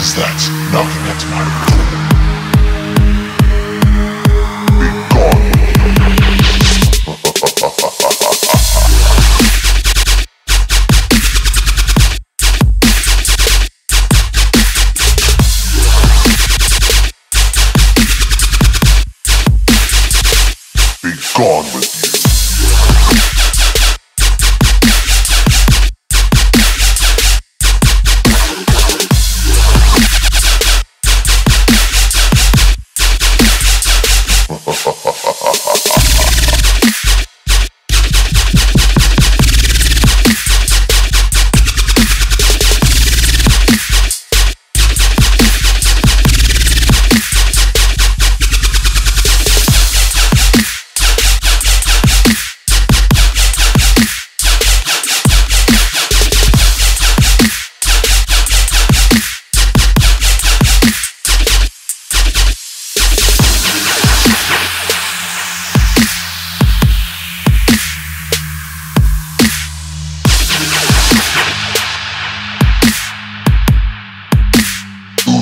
is that knocking at my door? Gone with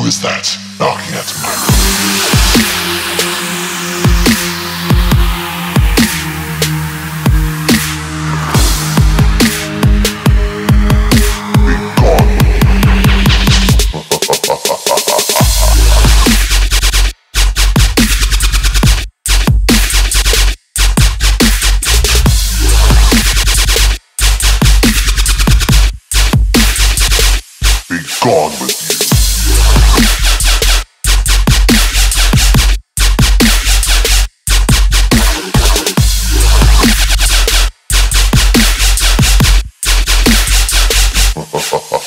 is that knocking at my? Be gone. With Ha ha ha ha.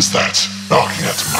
is that knocking at my